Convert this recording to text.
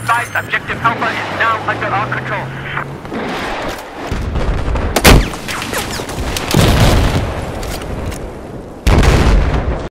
advised objective Alpha is now under our control.